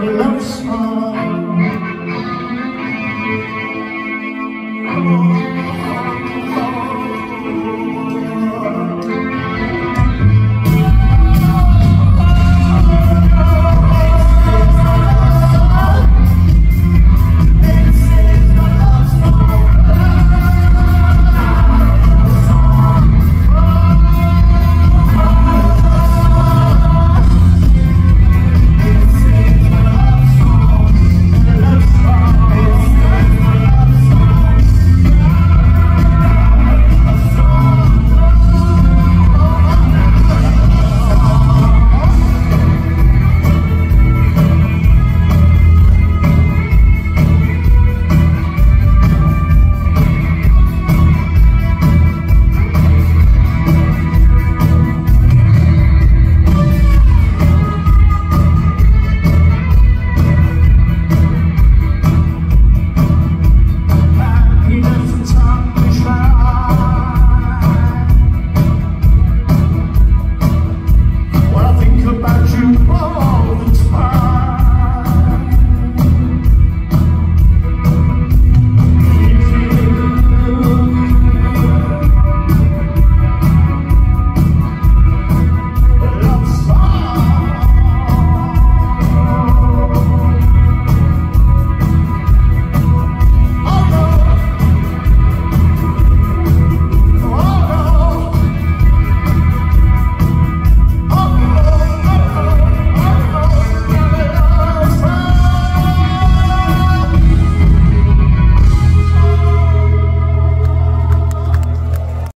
Hallelujah.